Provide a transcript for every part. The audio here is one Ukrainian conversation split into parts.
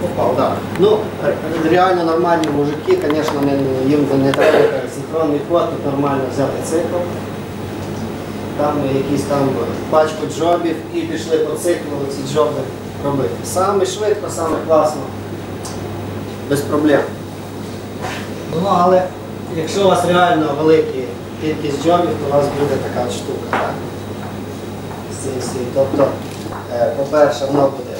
Попав, так. Ну, реально нормальні мужики, звісно, їм не треба синхронний код, тут нормально взяти цикл. Там якісь там пачку джобів і пішли по циклу ці джоби робити. Саме швидко, саме класно, без проблем. Ну, але якщо у вас реально велика кількість джобів, то у вас буде така штука. Так? Тобто, е, по-перше, воно буде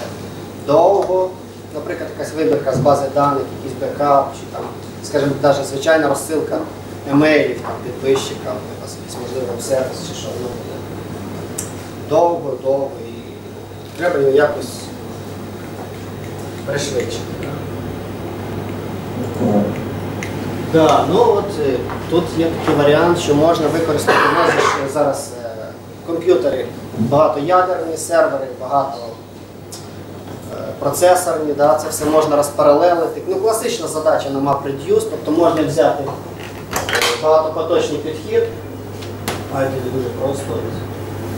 довго, наприклад, якась вибірка з бази даних, якийсь бекап, чи там, скажімо, навіть звичайна розсилка емейлів там, підписчикам, можливо сервіс чи що, воно буде довго, довго і треба його якось пришвидшити. Да, ну от е, тут є такий варіант, що можна використати у нас зараз е, комп'ютери багатоядерні, сервери, багато процесорні, да, це все можна розпаралелити. Ну, класична задача на MapReduce, тобто можна взяти багатопоточний підхід, а дуже просто.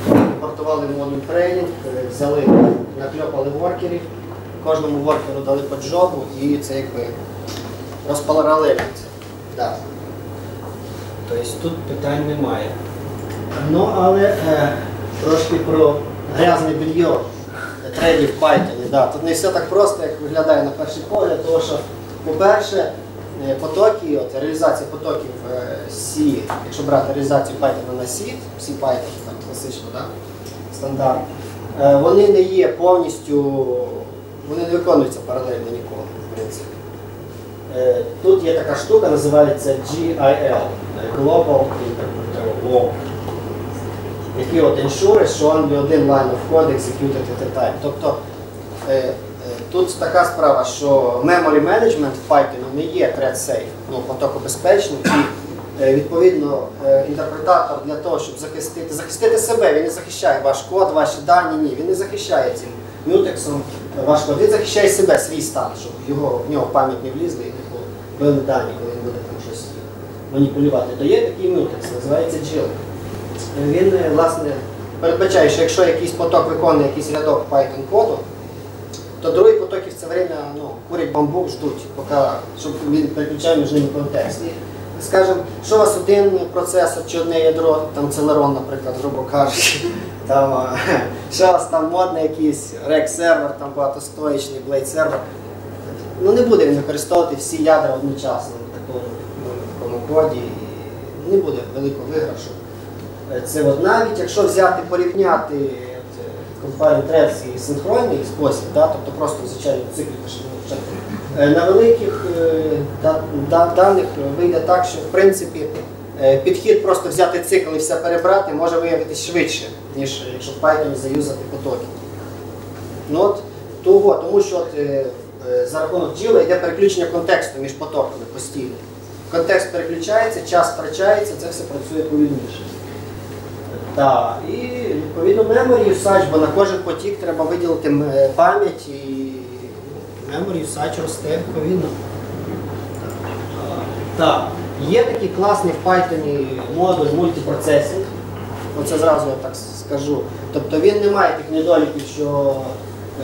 Імпортували модуль тренінг, е, взяли, накльопали воркерів, кожному воркеру дали по джобу і це якби розпаралелюється. Да. Тобто тут питань немає. Ну, але е, трошки про грязне більйо трейдів в Python. Да. Тут не все так просто, як виглядає на перший погляд, тому що, по-перше, е, потоки, от, реалізація потоків е, C, якщо брати реалізацію Python на C, C Python, там класично, да? стандарт, е, вони не є повністю, вони не виконуються паралельно ніколи, в принципі. Тут є така штука, називається GIL, Global Interpreter Law, який от ensure, що only один line of code executed at a time. Тобто е, е, тут така справа, що memory management в Python не є thread safe, ну, потокобезпечним, і е, відповідно інтерпретатор для того, щоб захистити, захистити себе, він не захищає ваш код, ваші дані, ні, він не захищає цим мютексом ваш код, він захищає себе, свій стан, щоб його, в нього пам'ять не влізли і не били дані, коли він буде там щось маніпулювати. То є такий мютекс, називається джил. Він, е, власне, передбачає, що якщо якийсь поток виконує якийсь рядок Python коду, то другий поток в це время ну, курять бамбук, ждуть, поки, щоб він переключає між ними контекст. І, скажімо, що у вас один процесор чи одне ядро, там Celeron, наприклад, грубо кажучи, там, що у вас там модний якийсь рек-сервер, там багатостоячний блейд-сервер, ну не буде він використовувати всі ядра одночасно в такому, ну, в такому коді, не буде великого виграшу. Е, Це от навіть якщо взяти порівняти компанію Threads і синхронний спосіб, да, тобто просто звичайно цикл на великих е, да- да- даних вийде так, що в принципі е, підхід просто взяти цикл і все перебрати може виявитись швидше, ніж якщо в Python заюзати потоки. Ну от того, тому що от, е, е, за рахунок джіла йде переключення контексту між потоками постійно. Контекст переключається, час втрачається, це все працює повільніше. Так, і відповідно memory usage, бо на кожен потік треба виділити е, пам'ять і memory usage росте відповідно. Так, є такий класний в Python модуль multiprocessing. Оце зразу я так скажу. Тобто він не має тих недоліків, що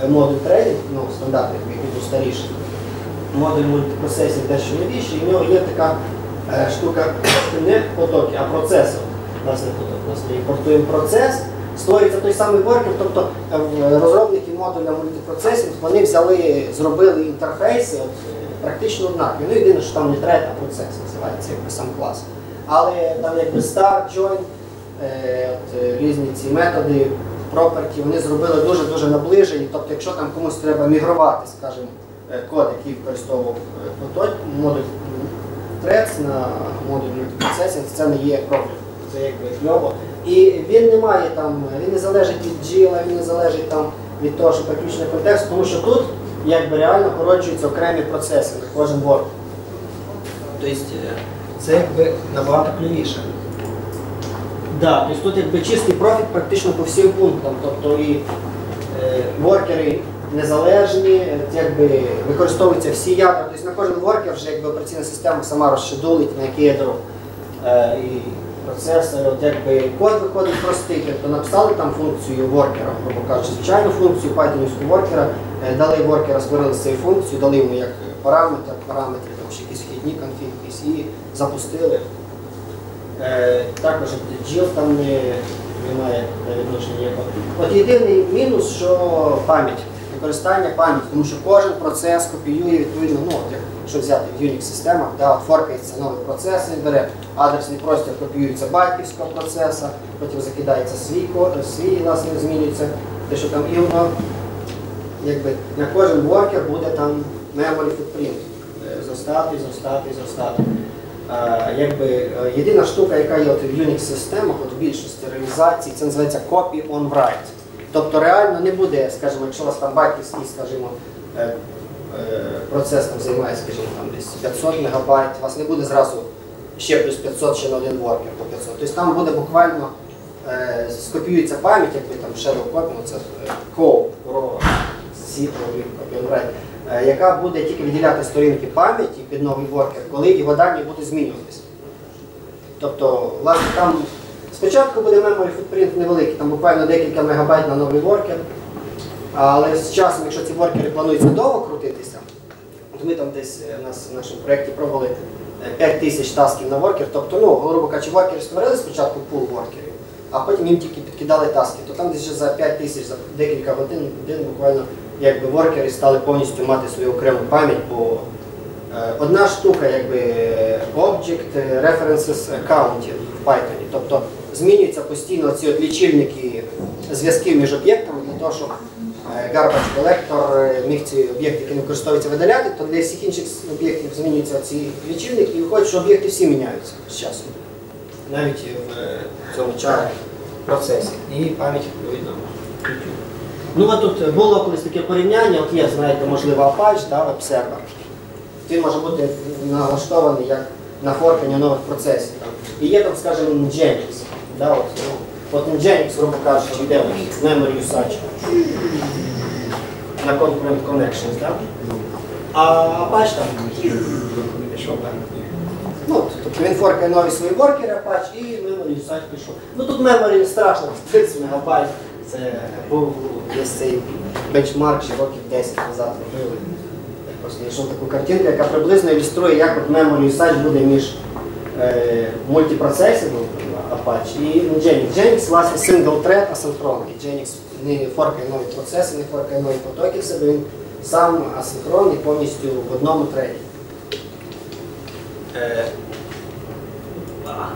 е, модуль threading, ну, стандартний, який тут старіший. Модуль multiprocessing дещо новіший, і в нього є така е, штука не потоки, а процеси. Імпортуємо процес, створюється той самий worker, тобто е, розробники модуля multiprocessing, вони взяли, зробили інтерфейси от, е, практично однакові. Ну, єдине, що там не thread, а процес називається, якби сам клас. Але там якби start, join, е, от, різні ці методи, property, вони зробили дуже-дуже наближені. Тобто, якщо там комусь треба мігрувати, скажімо, код, який використовував модуль Threads на модуль мультипроцесінг, це не є проблем. Це якби кльово. І він не має там, він не залежить від джіла, він не залежить там від того, що переключений контекст, тому що тут якби реально породжуються окремі процеси на кожен борт. Тобто е, це якби набагато клювіше. Да, тобто тут якби чистий профіт практично по всім пунктам. Тобто і е, воркери незалежні, якби використовуються всі ядра. Тобто на кожен воркер вже якби операційна система сама розшедулить, на яке ядро. Е, і процесор, от якби код виходить простий, тобто написали там функцію воркера, грубо кажучи, звичайну функцію пайтонівського воркера, е, дали воркера, створили цю функцію, дали йому як параметр, параметри, там ще якісь вхідні конфіг, якісь, і запустили. Е, також джіл там не, не має е, відношення ніякого. От єдиний мінус, що пам'ять, використання пам'яті, тому що кожен процес копіює відповідно, ну, от якщо взяти в Unix-системах, да, форкається новий процес, він бере адресний простір, копіюється батьківського процесу, потім закидається свій, свій власне, змінюється, те, що там і якби на кожен воркер буде там memory footprint, е, зростати, зростати, зростати. Е, якби, е, єдина штука, яка є от в Unix-системах, от в більшості реалізацій, це називається copy on write. Тобто реально не буде, скажімо, якщо у вас там батьківський, скажімо, е, процес там займає, скажімо, там десь 500 мегабайт, у вас не буде зразу ще плюс 500 ще на один воркер по 500. Тобто там буде буквально е, скопіюється пам'ять, якби там shadow copy, ну, це е, COP, C, е, яка буде тільки виділяти сторінки пам'яті під новий воркер, коли його дані будуть змінюватися. Тобто, власне, там спочатку буде memory footprint невеликий, там буквально декілька мегабайт на новий воркер. Але з часом, якщо ці воркери плануються довго крутитися, от ми там десь е, у нас в нашому проєкті пробували е, 5 тисяч тасків на воркер, тобто, ну, грубо кажучи, воркери створили спочатку пул воркерів, а потім їм тільки підкидали таски, то там десь за 5 тисяч, за декілька годин, годин буквально якби воркери стали повністю мати свою окрему пам'ять, бо Е, Одна штука, якби Object References Counting в Python. Тобто змінюються постійно ці от лічильники зв'язків між об'єктами для того, щоб е, garbage collector е, міг ці об'єкти, які не використовуються, видаляти, то для всіх інших об'єктів змінюються ці лічильники і виходить, що об'єкти всі міняються з часом. Навіть в е, цьому чарі процесі. І пам'ять відповідно. Ну от тут було колись таке порівняння, от є, знаєте, можливо, Apache, да, веб-сервер. Він може бути налаштований як на форкання нових процесів. І є там, скажімо, Nginx. Да, от, ну, от Nginx, грубо кажучи, йде в memory usage на concurrent connections. Да? А Apache там пішов так. Ну, тобто він форкає нові свої воркери Apache і memory usage пішов. Ну тут memory страшно, 30 мегабайт. Це був десь цей бенчмарк ще років 10 назад робили. Просто знайшов таку картинку, яка приблизно ілюструє, як от memory usage буде між е, Apache і Nginx. Nginx, власне, single thread асинхронний. Nginx не форкає нові процеси, не форкає нові потоки в себе, він сам асинхронний повністю в одному треді. Е, а,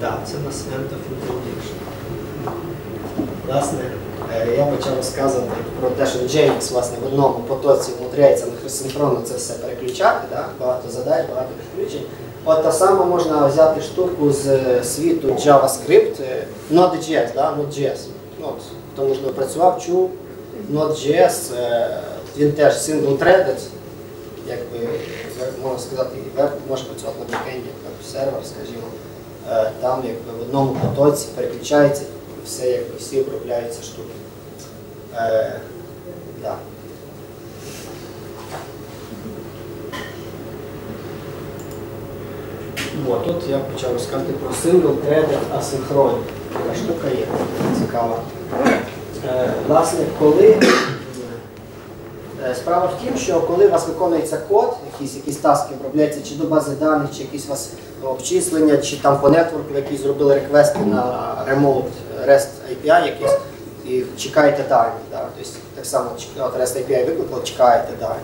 да, це у нас end of introduction. Власне, е, я почав розказувати про те, що Nginx власне, в одному потоці вмудряється на синхронно це все переключати, да? багато задач, багато підключень. От та сама можна взяти штуку з е, світу JavaScript, е, Node.js, да? Node.js. Ну, от, хто можливо працював, чув. Node.js, е, він теж якби, як можна сказати, може працювати на бекенді, як сервер, скажімо. Там якби, в одному потоці переключається все, якби всі обробляються штуки. Е, да. От, тут я почав розказати про single threaded асинхронні. Така штука є цікава. Е, власне, коли Е, Справа в тім, що коли у вас виконується код, якісь, якісь таски обробляються чи до бази даних, чи якісь у вас обчислення, чи там по нетворку, які зробили реквести на remote REST API якийсь, і чекаєте дані. Да? Тобто, так само от REST API викликав, чекаєте дані.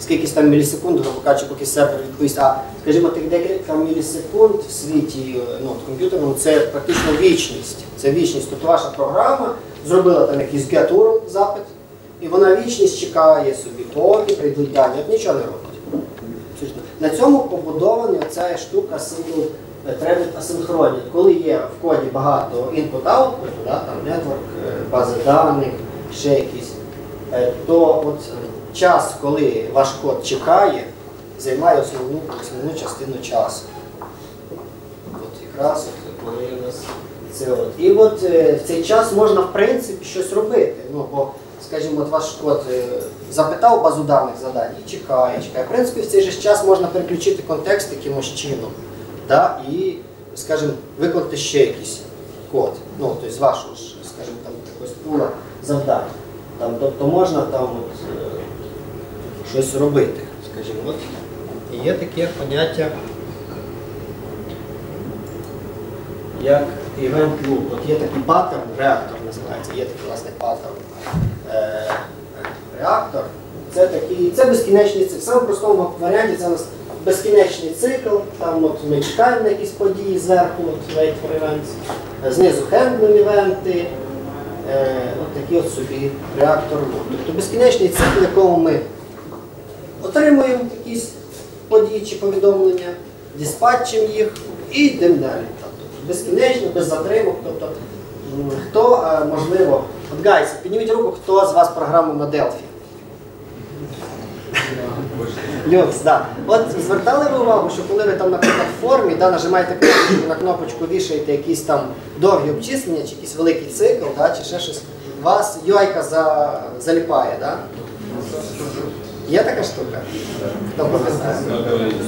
Скільки там мілісекунд, грубо кажучи, поки сервер відповість. А скажімо, тих декілька мілісекунд в світі ну, от комп'ютерному це практично вічність. Це вічність. Тобто ваша програма зробила там якийсь get запит, і вона вічність чекає собі, поки прийдуть дані, от нічого не робить. На цьому побудована ця штука single threaded асинхронні. Коли є в коді багато input-output, да, там network, е, бази даних, ще якісь, е, то от час, коли ваш код чекає, займає основну, основну частину часу. От якраз от, коли у нас це от. І от е, в цей час можна в принципі щось робити. Ну, бо, скажімо, от ваш код е, запитав базу даних задань і чекає, чекає. В принципі, в цей же час можна переключити контекст якимось чином. Да? І, скажімо, викликати ще якийсь код. Ну, тобто з вашого скажімо, там якогось пула завдань. Там, тобто можна там от, е, щось робити, скажімо. От є таке поняття, як event loop. От є такий паттерн, реактор називається, є такий власне паттерн. Е, реактор. Це такий, це безкінечний цикл. В самому простому варіанті це у нас безкінечний цикл. Там от ми чекаємо на якісь події зверху, от wait for events, знизу handling івенти. Е, от такий от собі реактор. Тобто безкінечний цикл, в якому ми отримуємо якісь події чи повідомлення, dispatch-имо їх і йдемо далі. Тобто безкінечно, без затримок. Тобто, хто, е, можливо, от guys, підніміть руку, хто з вас програмує на Delphi? Люкс, да. От звертали ви увагу, що коли ви там на платформі да, нажимаєте кнопочку, на кнопочку вішаєте якісь там довгі обчислення, чи якийсь великий цикл, да, чи ще щось, вас UI за, заліпає, да? Є така штука? Хто пам'ятає?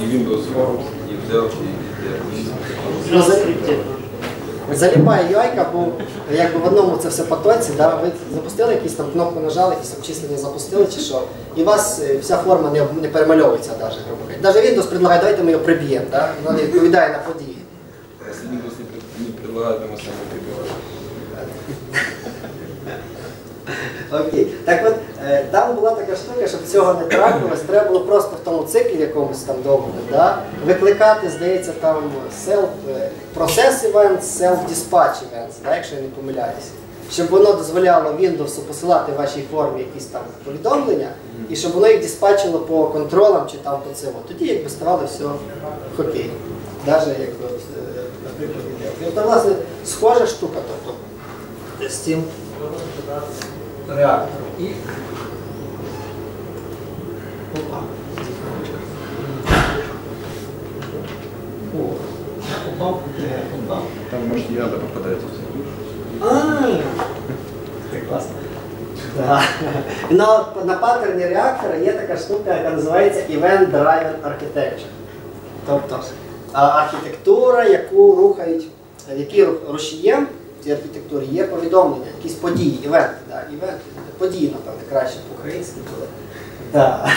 І Windows Forms, і в Delphi, і. Ну, за- Заліпає UI, бо якби в одному це все потоці, да? ви запустили якісь там кнопку нажали, якісь обчислення запустили чи що, і у вас е, вся форма не, не перемальовується навіть, грубо кажучи. Навіть Windows предлагає, давайте ми його приб'ємо, да? вона не відповідає на події. Если Windows не, пред- не предлагает, мы сами прибиваем. Окей. Так от, там була така штука, щоб цього не трапилось, треба було просто в тому циклі якомусь там довгому, да, викликати, здається, там self, е, events, self-dispatch events, да, якщо я не помиляюся. Щоб воно дозволяло Windows посилати в вашій формі якісь там повідомлення, і щоб воно їх диспатчило по контролам чи там по цьому. Тоді якби ставало все окей. Навіть якби, е, наприклад, от, власне, схожа штука, тобто з цим реактор. І... Опа. О, попав, не. Там, может, яда це класно. Да. На, на паттерні реактора є така штука, яка називається Event Driven Architecture. Тобто архітектура, яку рухають, ру- рушієм цій архітектурі є повідомлення, якісь події, івенти, да, івенти, події, напевне, краще по-українськи було. Да.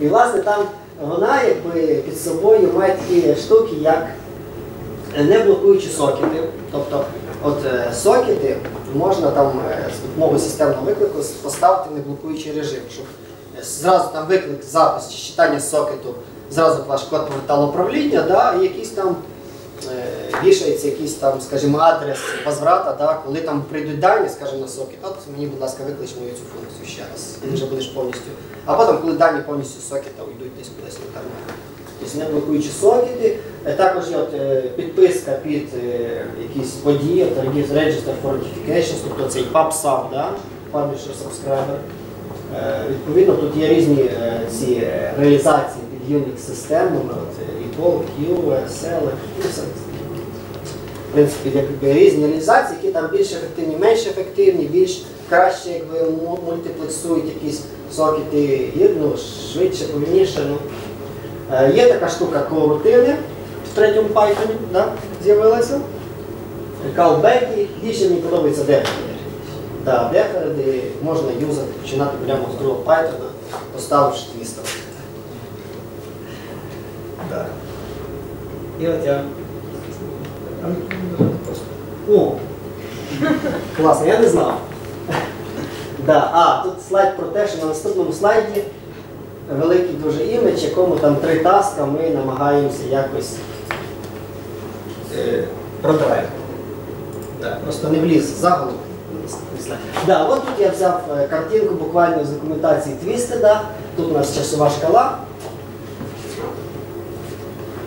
І власне там вона якби під собою має такі штуки, як не блокуючи сокети. Тобто, от е, сокети можна там е, з допомогою системного виклику поставити не блокуючий режим, щоб е, зразу там виклик, запис чи читання сокету, зразу ваш код повертало управління, да, і якийсь там е, вішається якийсь там, скажімо, адрес возврата, да, коли там прийдуть дані, скажімо, на сокет, от мені, будь ласка, виклич мою цю функцію ще раз, і вже будеш повністю. А потім, коли дані повністю з сокета уйдуть десь кудись в інтернет. Тобто не блокуючі сокети. Е, Також є от, е, підписка під е, якісь події, Register for Notifications, тобто цей PubSub, да? Publisher Subscriber. Е, Відповідно, тут є різні е, ці е, реалізації під Unix системами, EPOL, Q, SL, ну, все. В принципі, якби різні реалізації, які там більш ефективні, менш ефективні, більш краще якби, мультиплексують якісь сокети, ну, швидше, повільніше. Ну. Е, Є така штука колорутини в третьому Python да, з'явилася. Callback, більше мені подобається дефери. Да, дефери, можна юзати, починати прямо з другого Python, поставивши твістом. Да. От я. О! Класно, я не знав. Да. А, тут слайд про те, що на наступному слайді великий дуже імідж, якому там три таска ми намагаємося якось е, продавати. Да, просто не вліз заголовок. Да, от тут я взяв е, картинку буквально з документації Twisted. Тут у нас часова шкала.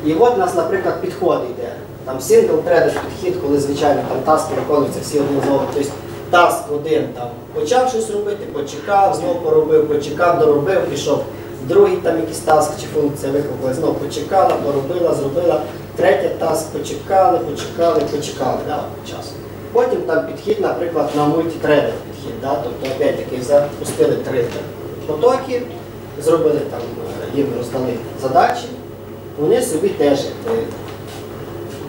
І от у нас, наприклад, підход йде. Там single threaded підхід, коли звичайно там таски виконуються всі один. Тобто таск один там почав щось робити, почекав, знову поробив, почекав, доробив, пішов. Другий там якийсь таск чи функція викликала, знову почекала, поробила, зробила. Третя таск почекали, почекали, почекали да, час. Потім там підхід, наприклад, на мультитрейдер підхід. Да? Тобто, опять-таки, запустили три потоки, зробили там, е, їм роздали задачі, вони собі теж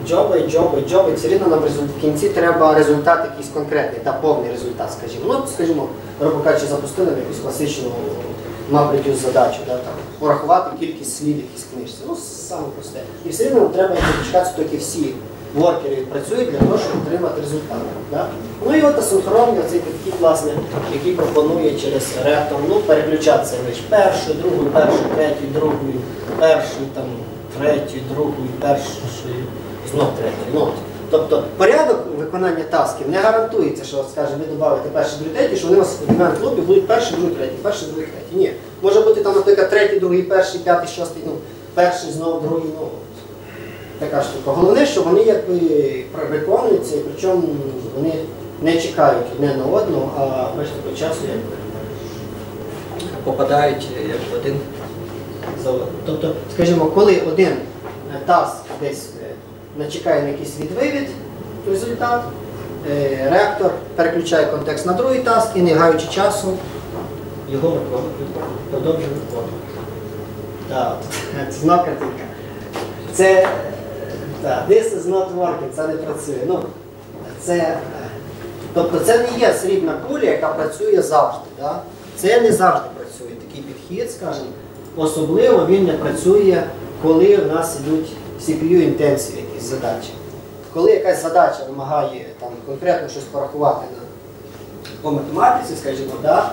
джоби, джоби, джоби. Все рівно нам в кінці треба результат якийсь конкретний, та повний результат, скажімо. Ну, скажімо, грубо кажучи, запустили в якусь класичну мапритю задачу, да, там, порахувати кількість слів в якійсь книжці. Ну, саме просте. І все рівно треба дочекатися, доки всі воркери працюють для того, щоб отримати результат. Да? Ну і от асинхронний цей підхід, власне, який пропонує через реактор ну, переключатися між першою, другою, першою, третьою, другою, першою, там, третьою, другою, першою, знов третьою. Ну. Тобто порядок виконання тасків не гарантується, що, скажімо, ви додаєте перший, другий, третій, що вони у вас в одному клубі будуть перший, другий, третій, перший, другий, третій. Ні. Може бути там, наприклад, третій, другий, перший, п'ятий, шостий, ну, перший, знову другий, ну. Така штука. Головне, що вони якби виконуються, і причому вони не чекають одне на одного, а бачите, по часу якби попадають е, як в один Тобто, скажімо, коли один е, таск десь е, начекає на якийсь відвивід, результат, е, реактор переключає контекст на другий таск і не гаючи часу, його продовжує виконувати. Так, це знов картинка. Це this is not working, це не працює. Ну, це, тобто це не є срібна куля, яка працює завжди. Да? Це не завжди працює. Такий підхід, скажімо, особливо він не працює, коли в нас йдуть CPU-інтенсивні якісь задачі. Коли якась задача вимагає там, конкретно щось порахувати на, по математиці, скажімо, да?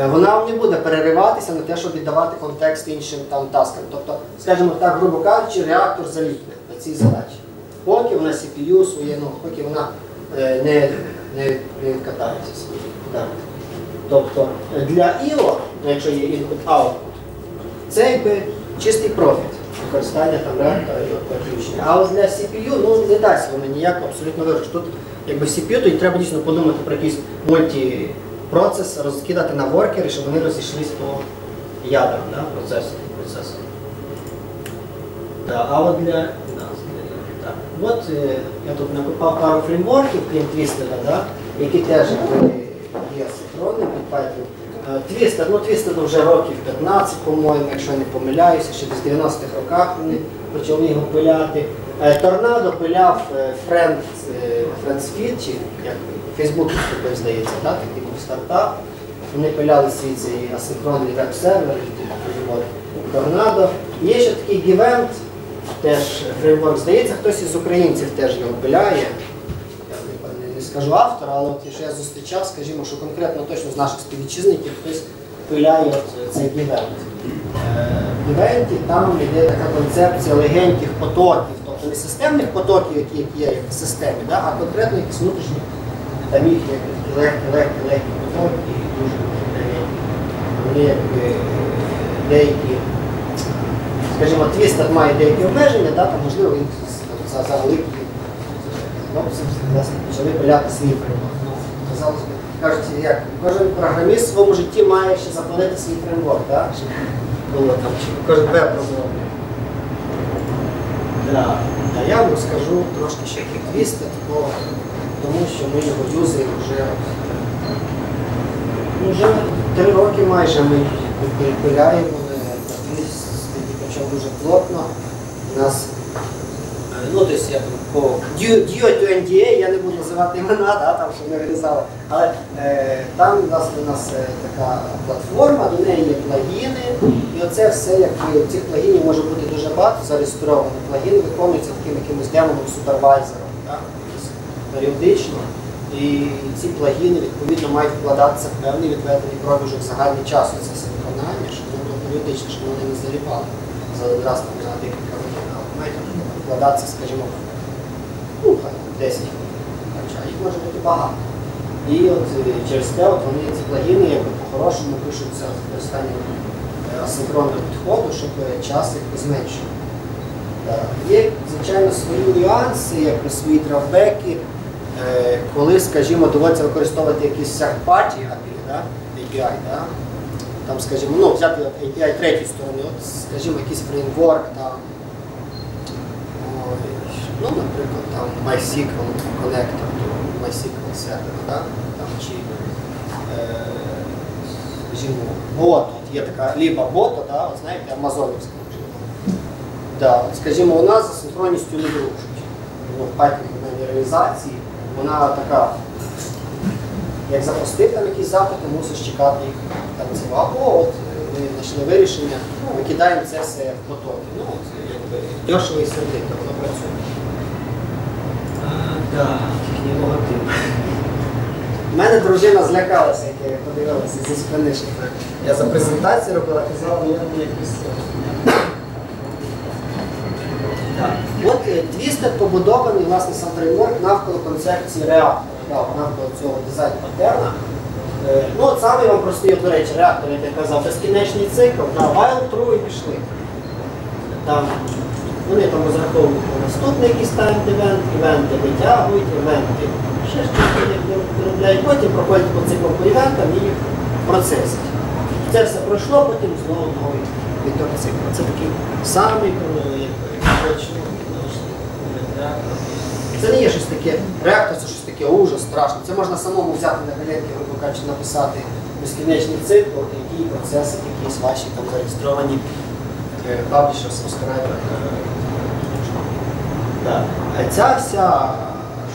е, вона не буде перериватися на те, щоб віддавати контекст іншим там, таскам. Тобто, скажімо так, грубо кажучи, реактор заліпне на цій задачі. Поки вона CPU своє, ну, поки вона е, не, не, не відкатається собі. Да. Тобто для IO, якщо є input-output, це якби чистий профіт використання там реактора і от переключення. А от для CPU ну, не дасть воно ніяк абсолютно виручити. Тут якби CPU, то й треба дійсно подумати про якийсь мультипроцес, розкидати на воркери, щоб вони розійшлись по ядрам да, процесу. процесу. Да, а от для нас, так. От е, я тут накопав пару фреймворків, крім Twisted'а, да, які теж якби, є синхронними під Python. Е, Twisted, ну Twisted вже років 15, по-моєму, якщо я не помиляюся, ще десь в 90-х роках вони почали його пиляти. Е, Торнадо пиляв е, Friend, е, чи як Facebook вступив, здається, да, такий був стартап. Вони пиляли свій цей асинхронний веб-сервер, Торнадо. Є ще такий Givent, теж фреймворк, здається, хтось із українців теж його пиляє. Скажу автора, але от я зустрічав, скажімо, що конкретно точно з наших співвітчизників хтось пиляє цей. Е, В Гівенті там йде така концепція легеньких потоків, тобто не системних потоків, які які є в системі, да, а конкретно якісь внутрішні там їх такі легкі, легкі, легкі потоки і дуже легенькі. Якби деякі скажімо, твістер має деякі обмеження, да, там, можливо, він за великі власне, почали пиляти свій фреймворк. Ну, казалось би, кажуть, як кожен програміст в своєму житті має ще заплатити свій фреймворк, да, щоб було там, щоб кожен веб розробник. Да. А я вам скажу трошки ще твістер, тому що ми його юзаємо вже, ну, вже три роки майже ми пиляємо причому дуже плотно. У нас, е, ну, тобто, я по NDA, я не буду називати імена, да, там, щоб не вирізали, але е, там власне, у нас е, така платформа, до неї є плагіни, і оце все, як цих плагінів може бути дуже багато зареєстровано. Плагіни виконуються таким якимось демоном супервайзером, якось періодично. І ці плагіни відповідно мають вкладатися в певний відведений проміжок загальний часу. Це все виконання, щоб воно періодично, щоб вони не заліпали за раз там на декілька вкладатися, скажімо, ну, 10 хвилин. Хоча їх може бути багато. І от е, через те от вони ці плагіни по-хорошому пишуться з використанням е, асинхронного підходу, щоб е, час їх зменшити. Є, звичайно, свої нюанси, якби свої е, коли, скажімо, доводиться використовувати якісь third-party API, да? API, да? там, скажімо, ну, взяти API третьої сторони, от, скажімо, якийсь фреймворк, там, ну, наприклад, там MySQL коннектор до MySQL сервера, да? там, чи, е, бот, от є така ліба бота, да? от, знаєте, амазонівська. Да, скажімо, нас за синхронністю не дружить. Ну, в Python реалізації вона така як запустив там якісь запити, мусиш чекати їх там. Або от е, ми знайшли вирішення, викидаємо це все в потоки. Ну, от, якби дешево і сердито, воно працює. У мене дружина злякалася, як я подивилася зі спини, я за презентацію робила, казала, я не якось. Так. От е, Twisted побудований власне сам фреймворк навколо концепції реактора, навколо цього дизайн паттерна. Е, Ну, от саме вам простий, до речі, реактор, як я казав, безкінечний цикл, да, while true і пішли. Вони там розраховують на наступний якийсь тайм-івент, івенти витягують, івенти ще щось виробляють, потім проходять по по івентам і їх процесять. Це все пройшло, потім знову новий вітер цикл. Це такий самий точно. Це не є щось таке, реактор це щось таке ужас, страшно. Це можна самому взяти на коленки, грубо кажучи, написати безкінечний цикл, які процеси, якісь ваші там зареєстровані е, publishers, subscriber. Так. А ця вся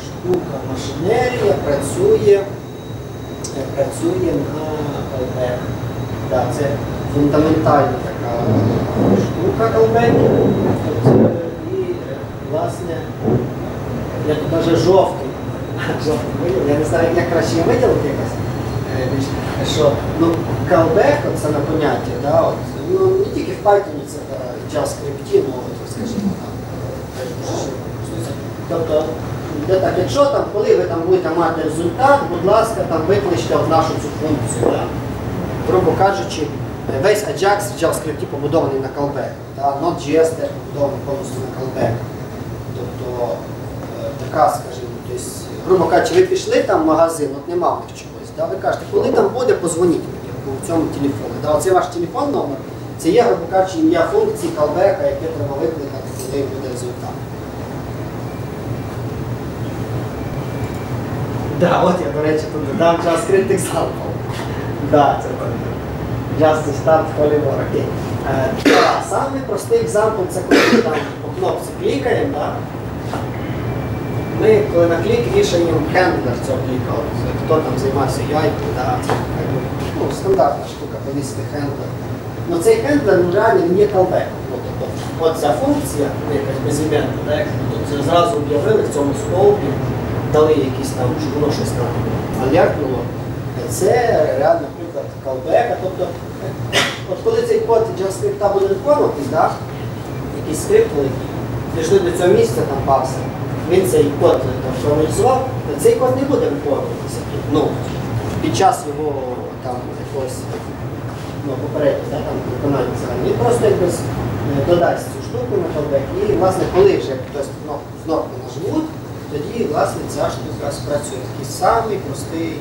штука машинерія працює, е, працює на LB. Так, це фундаментальна така штука колбеків. І, е, власне, як навіть жовтий. Я не знаю, як краще виділити якось. Е, Що, ну, callback, от саме поняття, да, от, ну, не тільки в Python, це та JavaScript, ну, скажімо так. е, дуже широко користується. Тобто, так, якщо там, коли ви там будете мати результат, будь ласка, там викличте от нашу цю функцію. Да? грубо кажучи, весь Ajax в JavaScript побудований на callback. Да? Node.js теж побудований повністю на callback. Тобто е, така, скажімо, тобто, грубо кажучи, ви пішли там в магазин, от нема в них чогось. Да? Ви кажете, коли там буде, позвоніть мені по цьому телефону. Да? Оце ваш телефон номер, це є, грубо кажучи, ім'я функції callback, яке треба викликати, коли буде результат. Да, от я, до речі, тут додам JavaScript example. Да, це. Just to start Holy War, окей. Е, да, Самий простий example це коли ми там по кнопці клікаємо, да? ми коли на клік вішаємо handler цього кліка. Хто там займався UI, да, ну, стандартна штука, повісити handler. Ну цей handler ну, реально він є callback. Ну, тобто, от ця функція, ну, якась безіменна, да, як тут зразу об'явили в цьому скопі, дали якісь там, щоб воно щось там алертнуло. Це реально приклад callback. Тобто, от коли цей код JavaScript буде виконуватись, да, якийсь скрипт дійшли до цього місця, там парсер, він цей код там, проаналізував, то цей код не буде виконуватися ну, під час його там, якогось ну, попереднього да, там, виконання взагалі. Він просто якось е, додасть цю штуку на callback і, власне, коли вже хтось кнопку нажмуть, тоді, власне, ця штука спрацює. Такий самий простий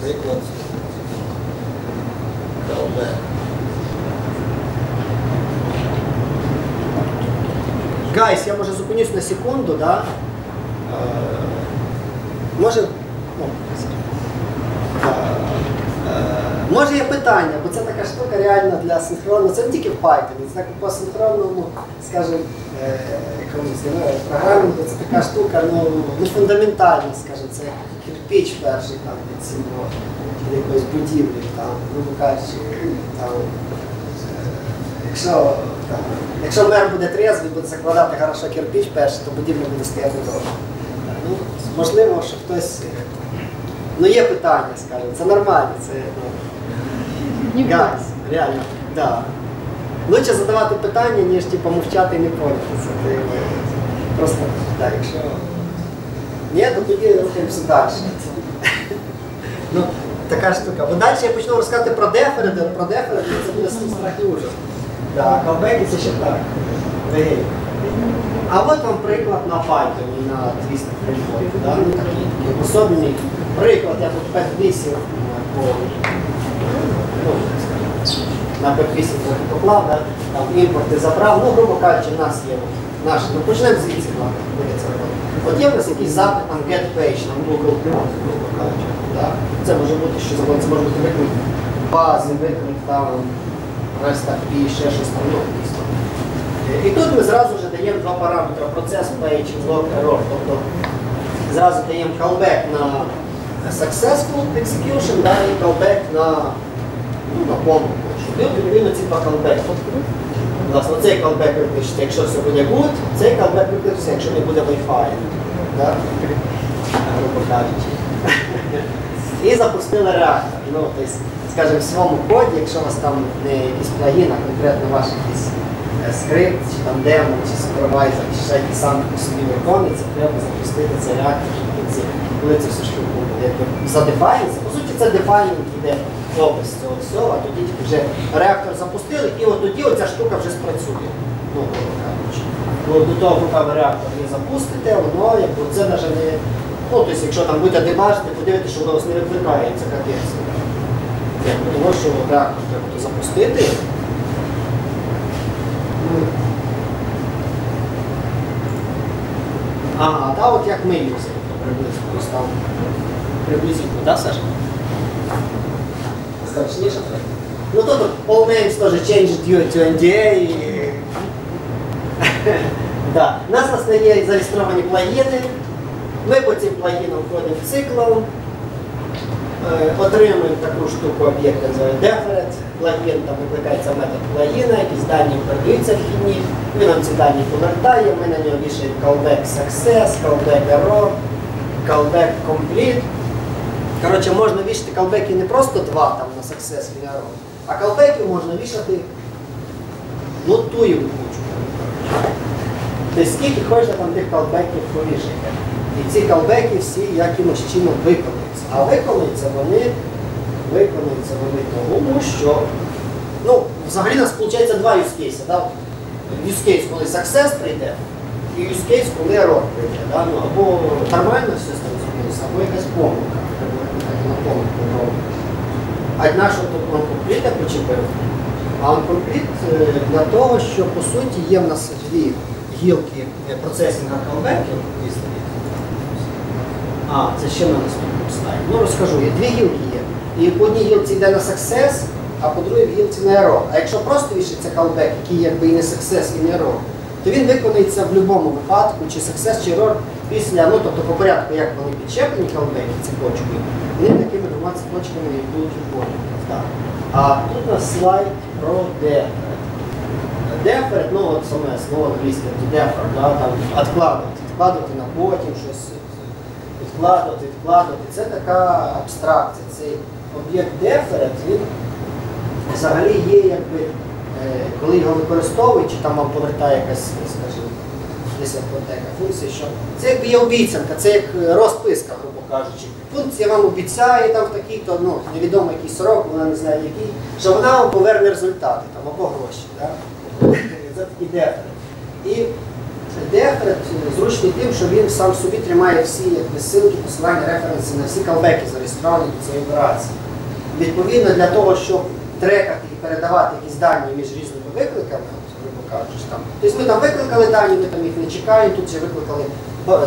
приклад callback. Guys, я може зупинюсь на секунду, да? Е, може. О, е, е, може є питання, бо це така штука реально для асинхронного, це не тільки в Python, це так по асинхронному, скажімо, е, якомусь ну, програмінгу, це така штука, ну, ну фундаментальна, скажімо, це кирпич перший там від цього, якоїсь будівлі, там, грубо кажучи, там, е, якщо, там, якщо мер буде трезвий, буде закладати хорошо кирпич перший, то будівля буде стояти довго. Ну, можливо, що хтось. е, Ну є питання, скажімо, це нормально, це ну, guys, реально, да. Лучше задавати питання, ніж типу, мовчати і не поняти. Це ти, е, просто, так, якщо. Ні, то тоді рухаємося далі. Ну, така штука. Бо далі я почну розказати про defer-и, де про defer-и, то це буде страх і ужас. Так, callback-и це ще так. А от вам приклад на Python і на Twisted Framework. Да? Ну, такий, такий особливий приклад, я тут P8 по ну, на P8 трохи поклав, да? там імпорти забрав, ну, грубо кажучи, в нас є наш, ну почнемо звідси. От є в нас якийсь запит там get page, там Google, грубо кажучи. Да? Це може бути що завгодно, це може бути виклик бази, виклик там API, ще щось там, ну, там. І тут ми зразу вже даємо два параметри процес page, log, error. Тобто зразу даємо callback на successful execution, да, і callback на, ну, на помилку. Був відповідно ці два callback. Власне, цей callback ви пишете, якщо все буде good, цей callback ви пишете, якщо не буде Wi-Fi. Да? І запустили реактор. Ну, тобто, скажімо, в своєму коді, якщо у вас там не якийсь плагін, а конкретно ваш якийсь е, скрипт, чи там демо, чи супервайзер, чи ще якийсь сам по собі виконується, треба запустити цей реактор коли це все штуку якби задефайниться. По суті, це дефайнінг іде опис цього всього, а тоді вже реактор запустили, і от тоді оця штука вже спрацює. Ну. Ну, до того, поки ви реактор не запустите, воно якби це навіть не. Ну, тобто, якщо там будете дебажити, подивитися, що воно вас не викликає, це капець. Тому що реактор треба запустити. Ну. Ага, та от як ми юзаємо приблизно. Приблизительно, да, Саша? Страшніше. Ну тут all names теж changed due to NDA. і- да. У нас власне є зареєстровані плагіни. Ми по цим плагінам входимо циклом, е, отримуємо таку штуку об'єкт називаємо deferent. Плагін там викликається метод плагіна, якісь дані передаються вхідні, він нам ці дані повертає, ми на нього вішаємо callback success, callback error, callback complete. Коротше, можна вішати калбеки не просто два там на і на а калбеки можна вішати ну тую кучу. Тобто скільки хочете там тих калбеків повішайте. І ці калбеки всі якимось чином виконуються. А виконуються вони, виконуються вони тому, що ну, взагалі у нас виходить два cases. Да? Case, коли success прийде, use case, коли error прийде. Да? Ну, або нормально все з або якась помилка. Помилку робити. А нащо тут non-complete я почепив? А non-complete е, для того, що по суті є в нас дві гілки е, процесінга callbackів. А, це ще на наступному слайді. Ну розкажу, є дві гілки є. І по одній гілці йде на success, а по другій гілці на error. А якщо просто вішається callback, який якби і не success, і не error, то він виконується в будь-якому випадку, чи success, чи error, після, ну тобто по порядку, як вони підчеплені callback цепочкою, вони такими двома цепочками будуть виконувати. А тут у нас слайд про deferent. Deferent, ну от саме слово англійське, defer, да, там відкладувати, відкладувати на потім щось відкладувати, відкладувати. Це така абстракція. Цей об'єкт деферент, він взагалі є якби, коли його використовують, чи там вам повертає якась, скажімо, десь функція, функція, що це якби є обіцянка, це як е, розписка, грубо кажучи. Функція вам обіцяє там в такий-то, ну, невідомо який срок, вона не знає який, що вона вам поверне результати там, або гроші. Да? Це такий деферент. І Деферент зручний тим, що він сам собі тримає всі ссылки, посилання, референси на всі калбеки зареєстровані до цієї операції. Відповідно, для того, щоб трекати і передавати якісь дані між різними викликами, грубо кажучи, там. Тобто ми там викликали дані, ми там їх не чекаємо, тут ще викликали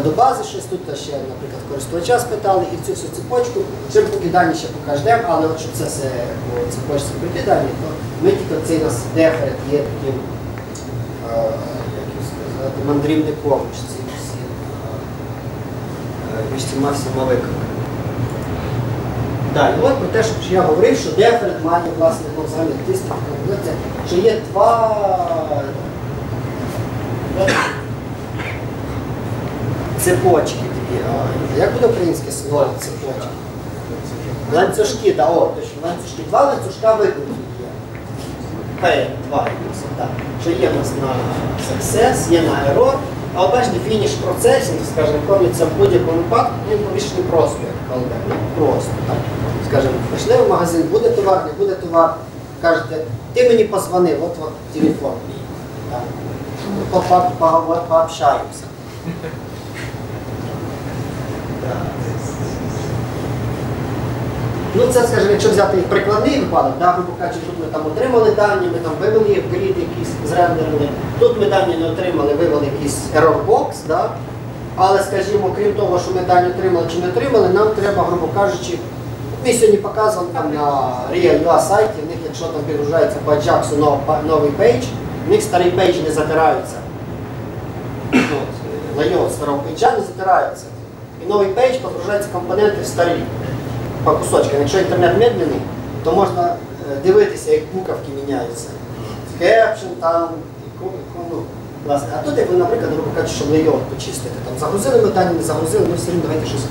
до бази щось, тут ще, наприклад, користувача спитали, і цю всю цепочку, ще поки дані ще покажемо, але от щоб це все по цепочці прийти дані, то ми тільки цей нас деферент є таким е, сказати, мандрівником всім, е, між цими всіма викликами. Так, от про те, що я говорив, що деферент має власне ну, взагалі тиск, що є два цепочки такі. а, Як буде українське слово цепочки? Ланцюжки, да, о, точно, ланцюжки. Два ланцюжка викликів є. P, два якісь, так. Що є в нас на success, є на error, а от фініш процесінг, скажімо, виконується в будь-якому випадку, він повішений просто Ну, просто так. Скажімо, прийшли в магазин, буде товар, не буде товар. Кажете, ти мені позвонив, от от телефон. Так. Ну, Пообщаємося. Ну це, скажімо, якщо взяти прикладний випадок, да, грубо кажучи, тут ми там отримали дані, ми там вивели їх в grid якийсь, зрендерили. Тут ми дані не отримали, вивели якийсь error box, да. Але, скажімо, крім того, що ми дані отримали чи не отримали, нам треба, грубо кажучи, ми сьогодні показували там на Real.ua сайті, в них, якщо там підгружається по Ajax новий пейдж, в них старий пейдж не затираються. От, Layout старого page-а не затирається. І новий пейдж погружаються компоненти в старі по кусочкам. Якщо інтернет медленний, то можна е, дивитися, як буковки міняються. Caption там, іку- ну, власне. А тут, як ви, наприклад, грубо кажучи, щоб layout почистити. Там загрузили ми дані, не загрузили, ну все рівно давайте щось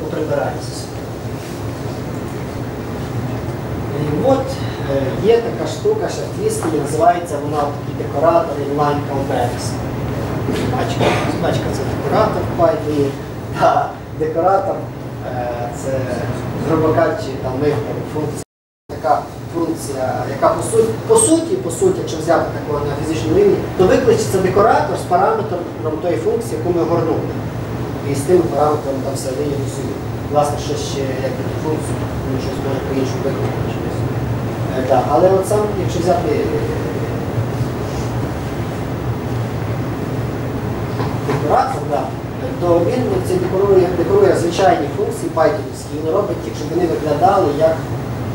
поприбираємося. І от е, є така штука, що в називається вона такий декоратор inline callbacks. Бачка, бачка це декоратор в Python. Декоратор е, це, грубо кажучи, там ми функція, така функція, яка по суті, по суті, по суті, якщо взяти такого на фізичному рівні, то викличеться декоратор з параметром тої функції, яку ми горнули. І з тим параметром там все виявиться. Власне, щось ще як таку функцію, ну, щось може по-іншому виконати. щось. Е, да. Але от сам, якщо взяти е, декоратор, да, то він декорує, декорує звичайні функції Pythonівські, він робить щоб вони виглядали як,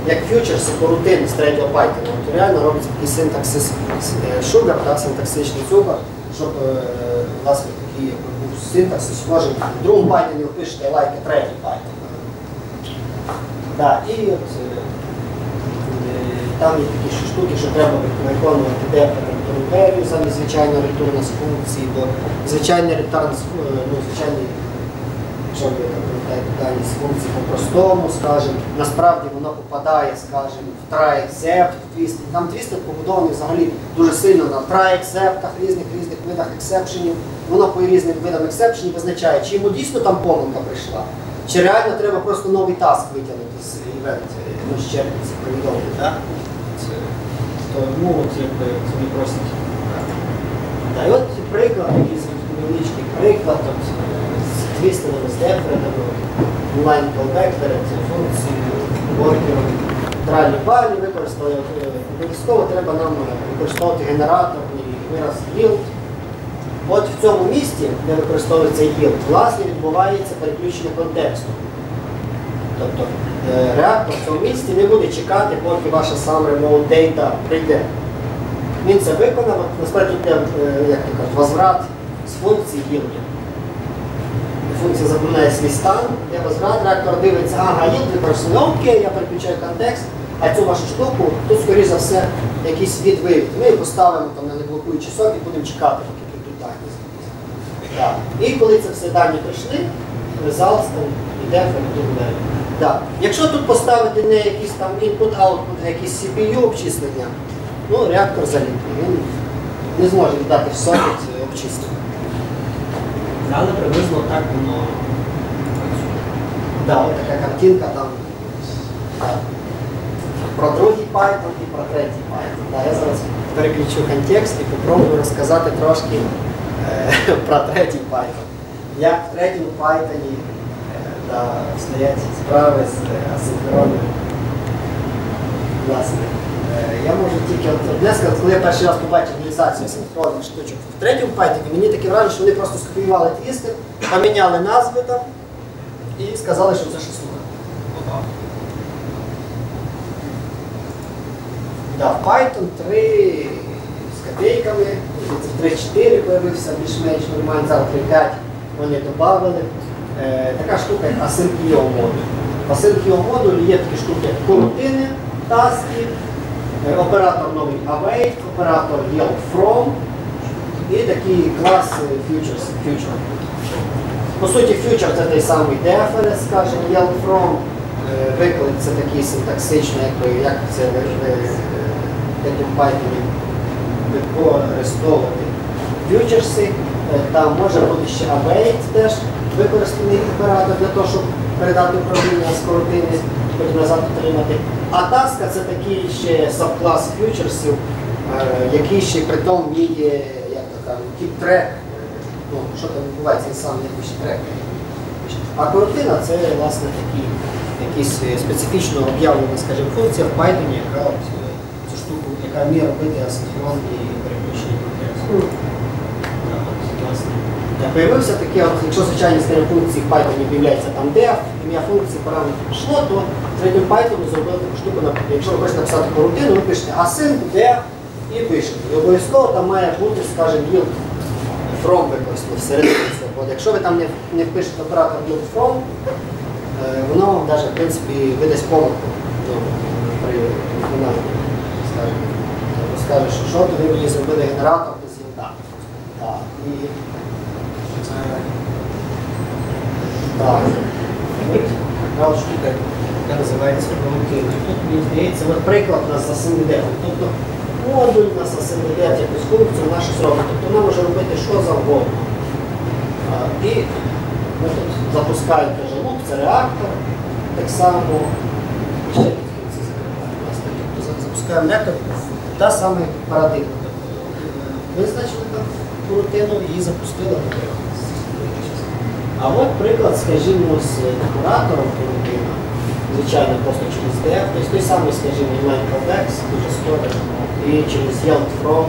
як фьючерси корутини з третього Python. От реально робить такий синтаксис е, sugar, да, синтаксичний цукор, щоб е, власне такий був синтаксис може в другому Python ви пишете лайк третій Python. Да, і от е, е, там є такі штуки, що треба виконувати деферентну перію замість звичайного ретурна з функції, бо звичайний ретарн, е, ну, звичайний, якщо ви з функції по-простому, скажімо, насправді воно попадає, скажімо, в try-except, твіст. Там твістер побудований взагалі дуже сильно на try-exceptах, різних різних видах ексепшенів. Воно по різним видам ексепшенів визначає, чи йому дійсно там помилка прийшла, чи реально треба просто новий таск витягнути з івент, ну, з черпиці повідомити, так? Це, тому от якби це не просить. І от приклад, такий невеличкий приклад, от, е, з твістами, онлайн callback перед функцією воркером. Тральні пані використали, е, обов'язково треба нам е, використовувати генератор і вираз yield. От в цьому місці, де використовується yield, власне відбувається переключення контексту. Тобто е, реактор в цьому місці не буде чекати, поки ваша сам remote data прийде. Він це виконав, насправді як то кажуть, возврат з функції yield. Функція запоминає свій стан, де возврат, реактор дивиться, ага, yield використано, окей, я переключаю контекст, а цю вашу штуку, тут, скоріш за все, якийсь від вивід. Ми її поставимо там на неблокуючий сок і будемо чекати, поки прийдуть дані. Так. І коли це все дані прийшли, results там іде фактурне. Да. Якщо тут поставити не якийсь там input-output, а якийсь CPU обчислення, ну реактор заліпний, він не зможе віддати в сокет обчислення. Але приблизно так воно працює. Да, от така картинка там. Так. Про другий Python і про третій Python. Да, я зараз переключу контекст і попробую розказати трошки е, про третій Python. Як в третьому Python е, да, стоять справи з е, асинхронним. Власне, я можу тільки от сказати, коли я перший раз побачив реалізацію асинхронних штучок в третьому Python, мені таке враження, що вони просто скопіювали твістер, поміняли назви там і сказали, що це щось нове. Да, в Python 3 з копійками, це 3.4 появився більш-менш нормально, зараз 3.5 вони додали. Е, така штука, як asyncio модуль. В asyncio модулі є такі штуки, як корутини, таски, оператор новий await, оператор yield from і такі класи futures. future. По суті, future це той самий deference, скажімо, yield from. Е, Виклик це такий синтаксичний, якби, як це е, як в Python використовувати фьючерси. Е, Там може бути ще await теж використаний оператор для того, щоб передати управління з коротини, потім назад отримати. А таска це такий ще сабклас фьючерсів, е, який ще при тому вміє, як то кажуть, е, ну, що там відбувається, він сам не пише трек. А коротина це власне такі якісь е, специфічно об'явлена, скажімо, функція в Python, яка е, цю штуку, яка вміє робити асинхронні переключення Появився таке, от, якщо звичайні скажімо, функції в Python об'являється там def, ім'я функції параметр пішло, то третьому Python зробили таку штуку, наприклад, якщо ви хочете написати коротину, ви пишете async, def і пишете. І обов'язково там має бути, скажімо, yield from використано всередині цього якщо ви там не, не впишете оператор build from, е, воно вам навіть в принципі видасть помилку ну, при виконанні. скажімо. Тобто Скаже, що то ви мені зробили генератор без єнта. Так. І, так. Така штука, яка називається промокильна. Тут мені здається, от приклад нас за симвідетом. Тобто модуль на симвідет, якусь функцію вона щось робить. Тобто вона може робити що завгодно. І ми тут запускаємо теж луп, це реактор. Так само і ще. Тобто запускаємо метод, та сама парадигма. Визначили там рутину і запустили. А от приклад, скажімо, з декоратором звичайно, просто через DF, тобто той самий, скажімо, inline callback, дуже скоро, і через yield from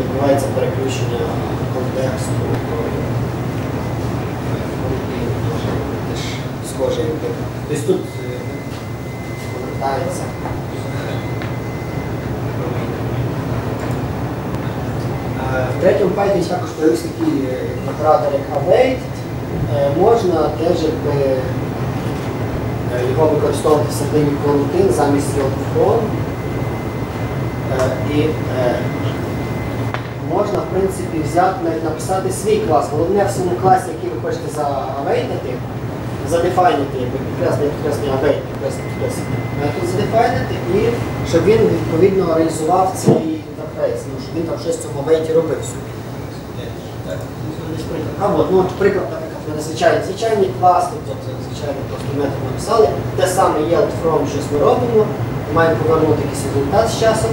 відбувається переключення контексту якби. Тобто тут е, повертається. Е, В третьому Python також появився такий е, оператор, як await. Е, Можна теж якби, е, його використовувати в середині корутин замість. І е, можна, в принципі, взяти, навіть написати свій клас. Головне в цьому класі, який ви хочете заавейтити, задефайнити, якби підкреслення, підкреслення await, підкреслення, підкреслення. Тут задефайнити і щоб він відповідно реалізував цей інтерфейс, ну, щоб він там щось в цьому await робив собі. Так, десь приклад. А от, ну, приклад, звичайний, звичайний клас, тобто звичайний просто метод написали, те саме yield from щось ми робимо, маємо повернути якийсь результат з часом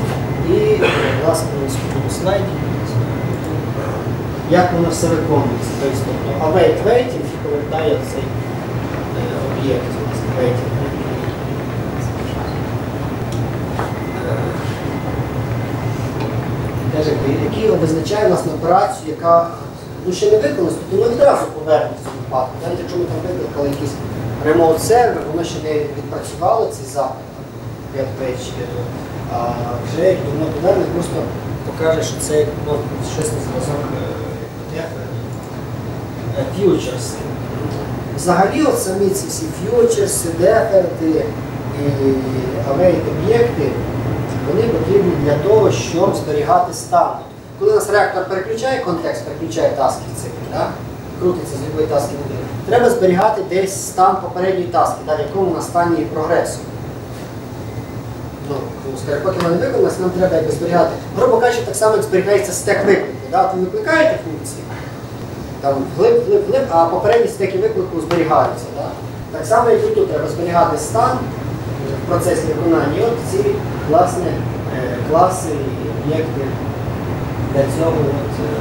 і, власне, на наступному слайді, як воно все виконується. Тобто, await waiting і повертає цей е, об'єкт, waiting. Каже, який визначає власне операцію, яка ну, ще не виконалась, тобто воно відразу поверне в випадку. Навіть якщо ми там викликали якийсь ремоут сервер, воно ще не відпрацювало цей запит, як речі, а вже як воно поверне, просто покаже, що це ну, щось на зразок е, е. Взагалі, от самі ці всі фьючерси, деферти і авейт об'єкти, вони потрібні для того, щоб зберігати стан. Коли у нас реактор переключає контекст, переключає таски в циклі, да? крутиться з якої таски в один, треба зберігати десь стан попередньої таски, в якому на стані прогресу. Ну, скажімо, поки вона не виконалась, нам треба якби зберігати. Грубо кажучи, так само як зберігається стек виклику. Да? Ви викликаєте функції, там глиб, глиб, глиб, а попередні стеки виклику зберігаються. Да? Так само, як і тут треба зберігати стан в процесі виконання. І от ці власне е, класи об'єкти для цього. От, е,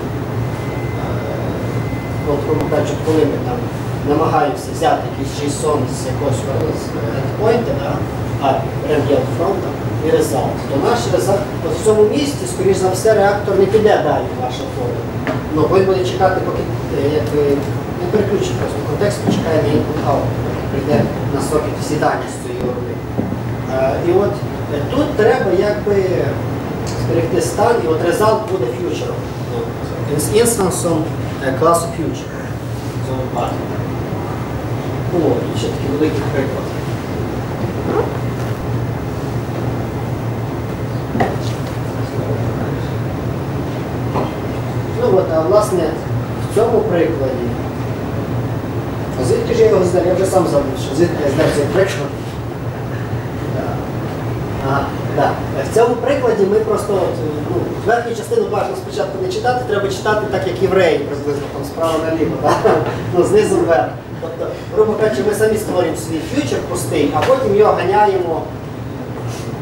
е, кажучи, коли ми там намагаємося взяти якийсь JSON з якогось endpoint, да? а беремо yield і result, то наш result от в цьому місці, скоріш за все, реактор не піде далі в ваше поле. Ну, він буде чекати, поки е, якби, не переключить просто контекст, почекає на input out, прийде на сокет всі дані з цієї орди. Е, І от е, тут треба якби зберегти стан, і от result буде фьючером. З інстансом е, класу цьому випадку. Ну, ще такий великий приклад. Ну от, а власне в цьому прикладі. Звідки ж я його знаю? Я вже сам забув, що звідки я знав цей приклад. Да. Ага, да. В цьому прикладі ми просто ну, верхню частину бажано спочатку не читати, треба читати так, як євреї приблизно, там справа наліво, да? ну, знизу вверх. Тобто, грубо кажучи, ми самі створюємо свій фьючер пустий, а потім його ганяємо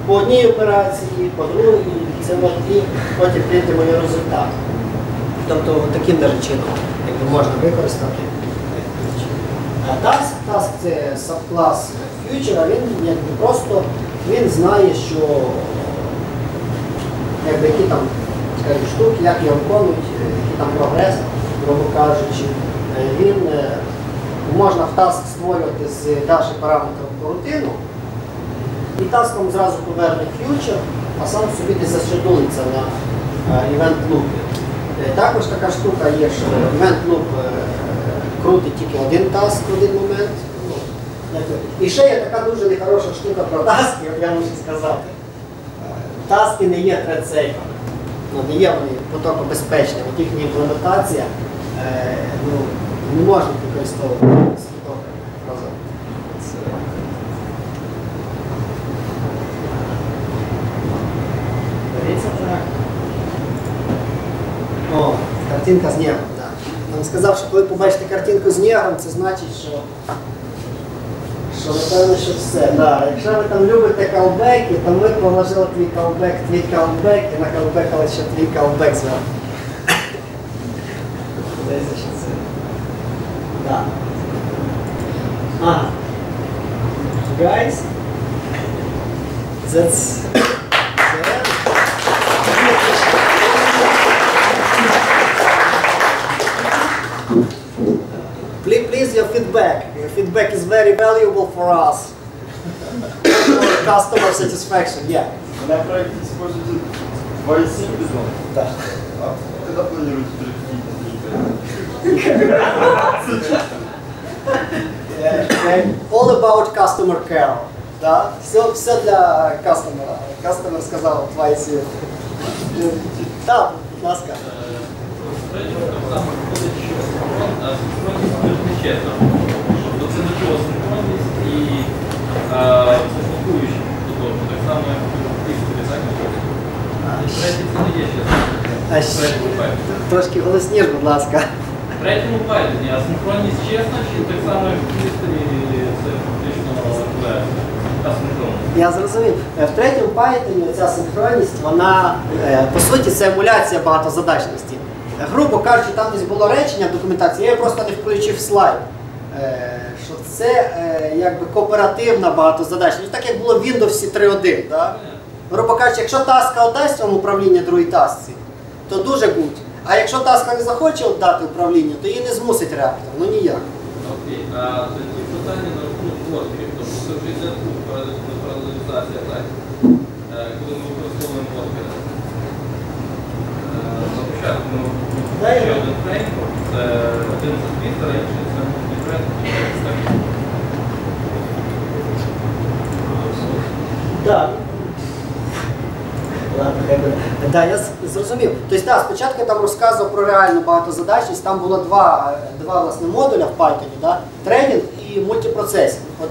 по одній операції, по другій, і потім прийдемо його результат. Тобто таким даже чином якби можна використати. А task, task це сабклас фьючера, він якби просто він знає, що якби, які там скажімо, штуки, як його виконують, е, який там прогрес, грубо кажучи. Е, Він е, можна в task створювати з даші параметром рутину, і таском зразу поверне фьючер, а сам собі десь зашедулиться на loop. Е, Також така штука є, що loop е, крутить тільки один таск в один момент. Ну. І ще є така дуже нехороша штука про таски, от я можу сказати. Таски не є трецейфами. Ну, не є вони потокобезпечні, от їхня імплементація е, ну, не можна використовувати разом. Дивіться так. О, картинка з небом, так. Він сказав, що коли побачите картинку з небом, це значить, що, що напевно, що все. Да. Якщо ви там любите калбеки, то ми положили твій калбек, твій калбек і накалбекали ще твій калбек зверху. Здається, що це. Да. А. Guys, that's... feedback. Your feedback is very valuable for us. For customer satisfaction, yeah. На проекте используете 2.7 безумно. Да. А когда планируете переходить на 3.5? And all about customer care. Да? Все, все для customer. Customer сказав 2.7. Так, будь ласка. Третє, так само виходить, що синхрон, а синхронність дуже нечесна. Тобто це не чого синхронність і так само як так? Третє це не є Python. Трошки голосніше, будь ласка. В третьому Python, а синхронність чесна, чи так само як в текстові це фактично асинхронність. Я зрозумів. Е, В третьому Python ця синхронність, вона е, по суті це емуляція багатозадачності. Е, Грубо кажучи, там десь було речення в документації, я його просто не включив слайд. Що це е, якби кооперативна багатозадачність, так як було в Windows 3.1. Да? Грубо кажучи, якщо таска отдасть вам управління другій тасці, то дуже будь. А якщо таска не захоче дати управління, то її не змусить реактор. Ну ніяк. Окей, а тоді питання на рахунок воркерів. Тобто це вже йде тут паралелізація, так? Е, Коли ми використовуємо воркери. Е, На початку ми ще один фреймворк, це один інший це Multithread, і Да, я зрозумів. Тобто, да, спочатку я там розказував про реальну багатозадачність, там було два, е, два власне, модуля в Python, да? threading і multiprocessing. От,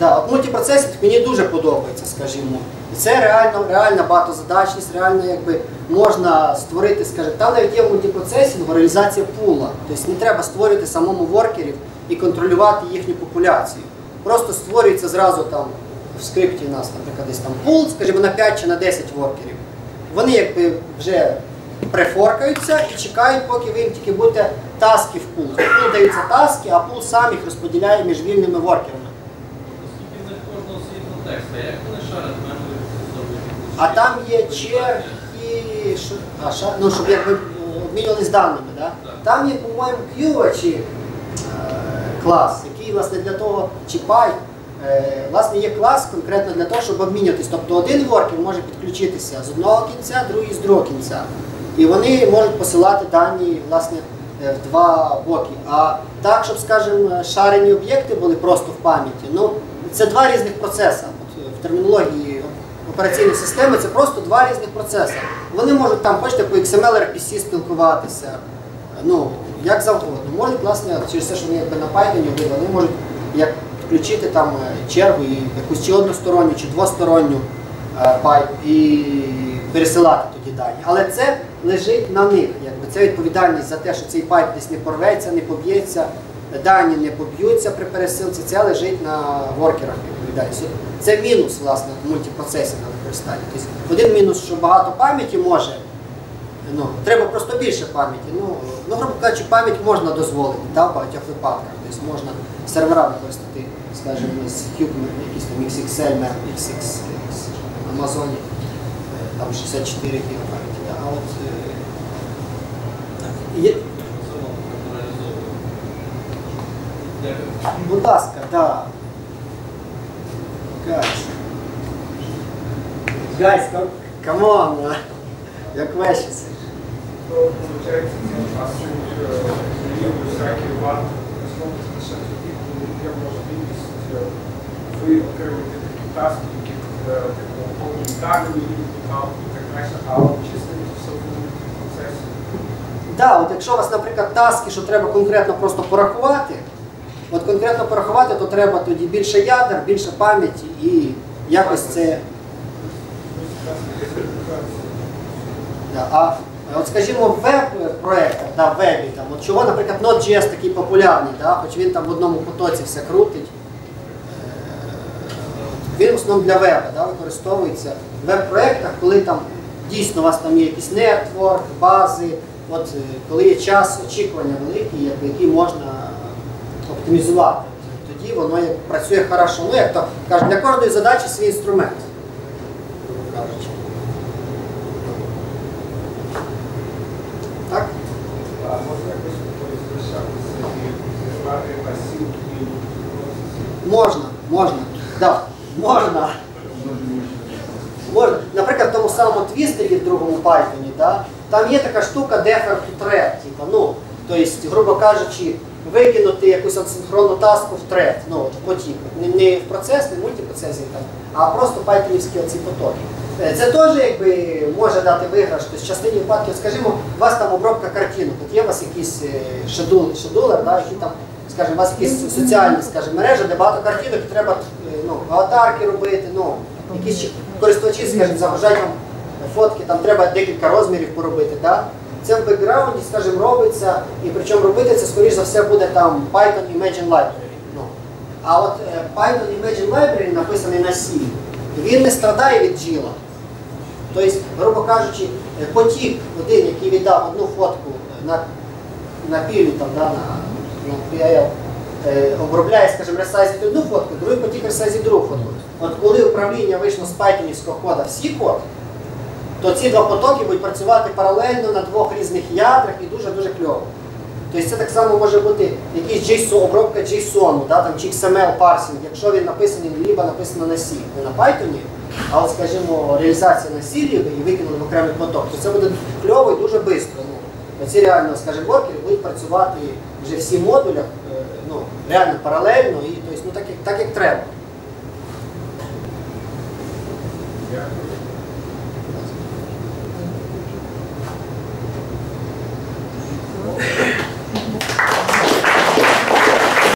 да, от multiprocessing мені дуже подобається, скажімо. Це реально, реальна багатозадачність, реально якби можна створити, скажімо, там навіть є в реалізація пула. Тобто не треба створювати самому воркерів і контролювати їхню популяцію. Просто створюється зразу там в скрипті у нас, наприклад, десь там пул, скажімо, на 5 чи на 10 воркерів. Вони якби вже префоркаються і чекають, поки ви їм тільки будете таски в пул. В пул даються таски, а пул сам їх розподіляє між вільними воркерами. А там є черги, що, а, ша, ну, щоб якби обмінювались даними. Да? Так. Там є, по-моєму, Q чи е, клас, який власне для того, Py, е, власне є клас конкретно для того, щоб обмінюватись. Тобто один воркер може підключитися з одного кінця, другий з другого кінця. І вони можуть посилати дані власне, е, в два боки. А так, щоб, скажімо, шарені об'єкти були просто в пам'яті, ну, це два різних процеси. От, е, в термінології операційної системи це просто два різних процеси. Вони можуть там, хочете, по XML RPC спілкуватися, ну, як завгодно. Можуть, власне, через те, що вони якби на Python вивели, вони можуть як включити там е, чергу і якусь чи односторонню, чи двосторонню е, пайп і пересилати тоді дані. Але це лежить на них. Якби. Це відповідальність за те, що цей пайп десь не порветься, не поб'ється, дані не поб'ються при пересилці, це лежить на воркерах відповідальність. Це мінус, власне, мультипроцесінга використання. Тобто один мінус, що багато пам'яті може. Ну, треба просто більше пам'яті. Ну, ну, грубо кажучи, пам'ять можна дозволити да, в багатьох випадках. Тобто можна сервера використати, скажімо, з Cube, якісь там XXL, XX, Амазоні, е, там 64 ГБ пам'яті. Да. А от, е. Є, будь ласка, да. Guys. Guys, come, come on. То, получается, тем фастом ревью всякий ват лише тоді, коли є можливість ви отримуєте такі таски, які типу гуманітарні, і так далі, а обчислення все в процесі. Да, от якщо у вас, наприклад, таски, що треба конкретно просто порахувати, от конкретно порахувати, то треба тоді більше ядер, більше пам'яті і якось це. Да. А от скажімо, веб-проектах, да, вебі, там, от чого, наприклад, Node.js такий популярний, да, хоч він там в одному потоці все крутить. Е, Він в основному для веба да, використовується в веб-проектах, коли там дійсно у вас там є якийсь нетворк, бази, от, е, коли є час очікування великий, який можна оптимізувати. Тоді воно працює хорошо. Ну, як то кажуть, для кожної задачі свій інструмент. грубо кажучи. Так? А можна якось залишатися і брати насілки і процесі. Можна, можна. Да, можна. Можна. Наприклад, в тому самому твістері в другому Python, да, там є така штука defer to thread. Типу, ну, тобто, грубо кажучи, викинути якусь асинхронну таску в thread, ну, потік. Не, не в процес, не в мультипроцесінг, а просто пайтонівські оці потоки. Е, Це теж якби, може дати виграш. Тобто, в частині випадків, скажімо, у вас там обробка картинок, от є у вас якийсь е, шедул, шедулер, да, який там скажімо, у вас якісь соціальні скажімо, мережі, де багато картинок, треба е, ну, аватарки робити, ну, якісь користувачі, скажімо, загружають вам фотки, там треба декілька розмірів поробити. Да? Це в бекграунді, скажімо, робиться, і причому робити це, скоріш за все, буде там Python Imagine Library. Ну. А от е, Python Imagine Library написаний на C, він не страдає від джіла. Тобто, грубо кажучи, е, потік один, який віддав одну фотку на, на пілі, там, да, на, на PIL, е, обробляє, скажімо, ресайзить одну фотку, другий потік ресайзить другу фотку. От коли управління вийшло з пайтонівського кода всі код, то ці два потоки будуть працювати паралельно на двох різних ядрах і дуже-дуже кльово. Тобто це так само може бути якийсь JSON, обробка JSON, да, там, чи XML парсинг, якщо він написаний либо написано на C, не на Python, а от, скажімо, реалізація на C і викинули в окремий поток, то це буде кльово і дуже швидко. Ну, ці реально, скажімо, воркери будуть працювати вже всі модулях, е, ну, реально паралельно і тобто, ну, так, як, так, як треба.